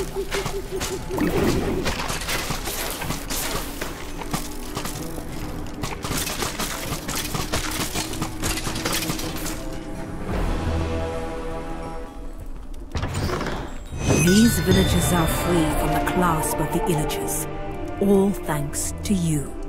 These villages are free from the clasp of the illagers, all thanks to you.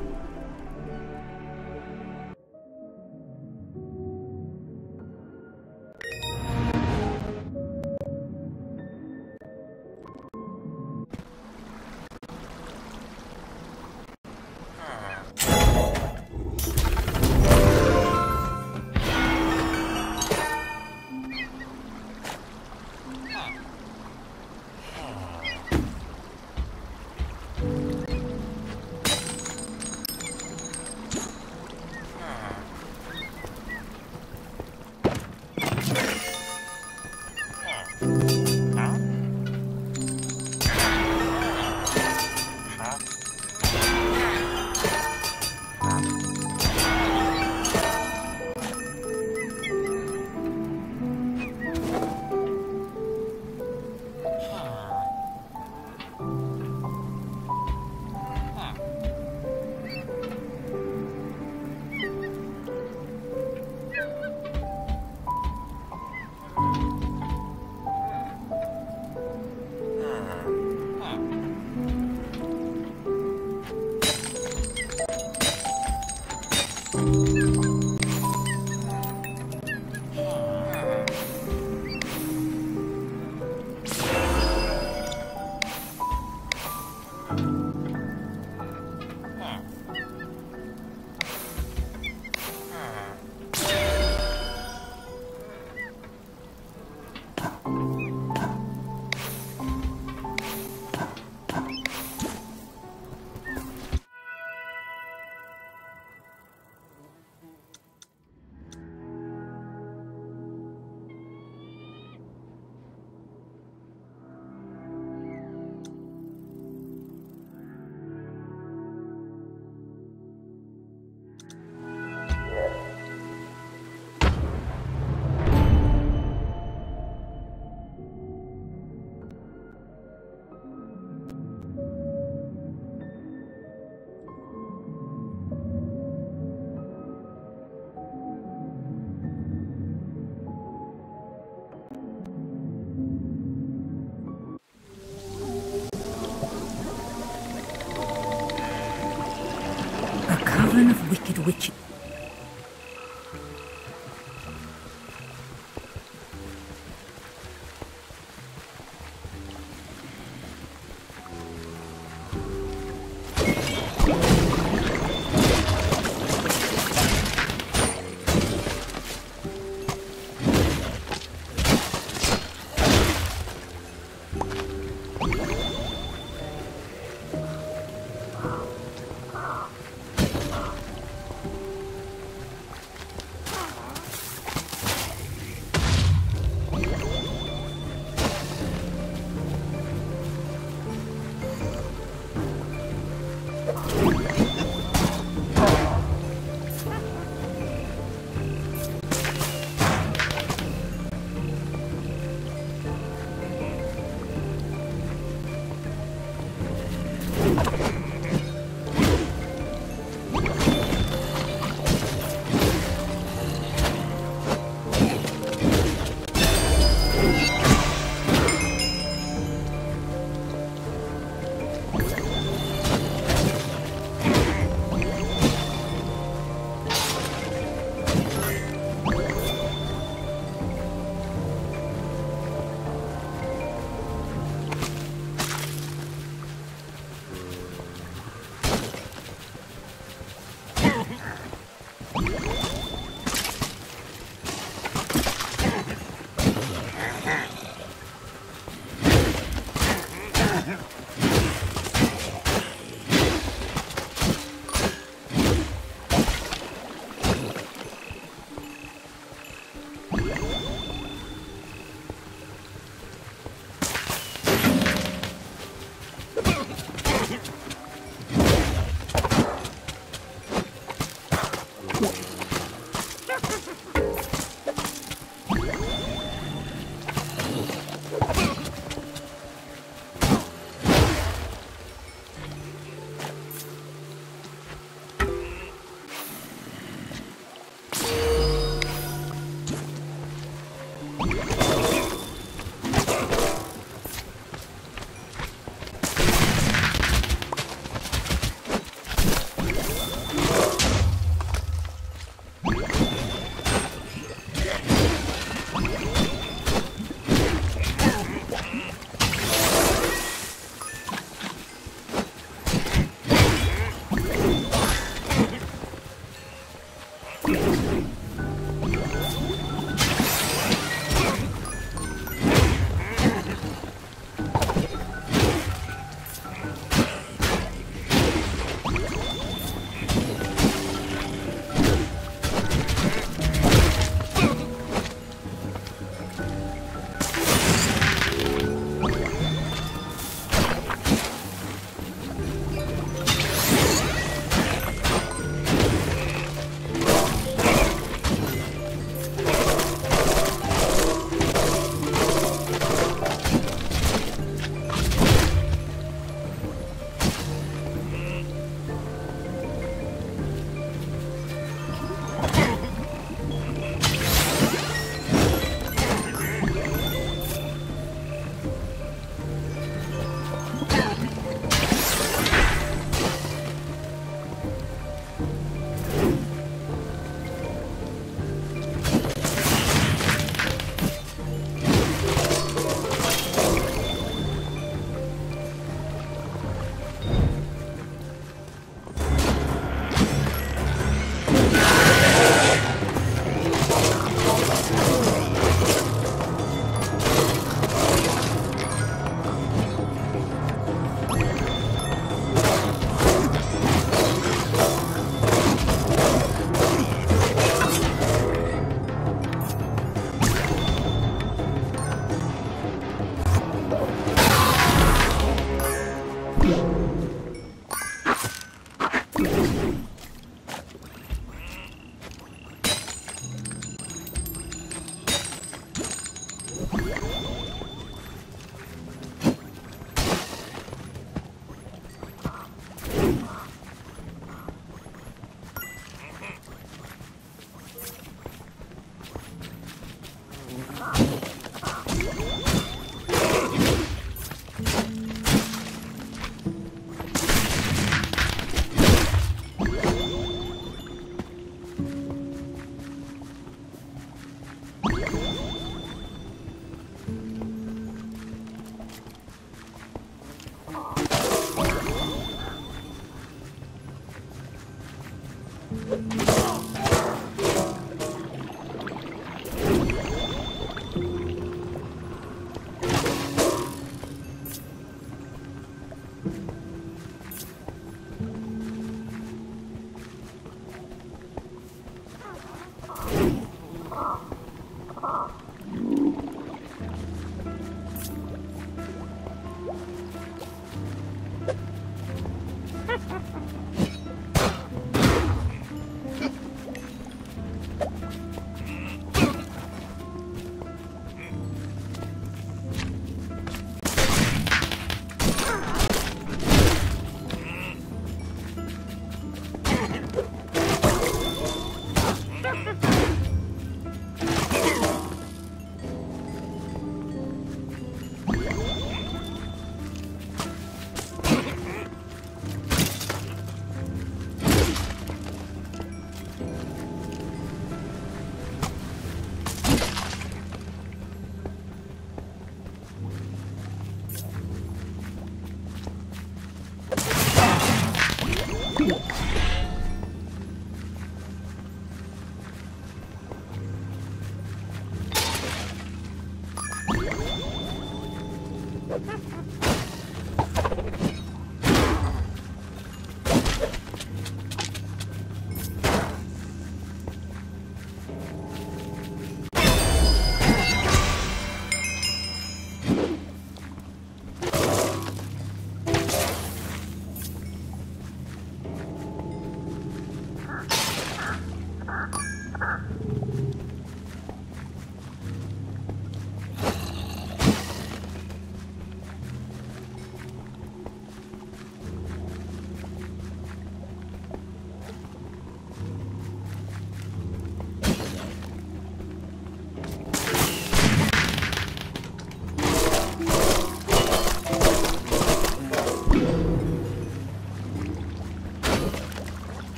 Of wicked witches.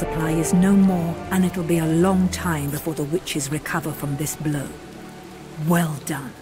Supply is no more, and it'll be a long time before the witches recover from this blow. Well done.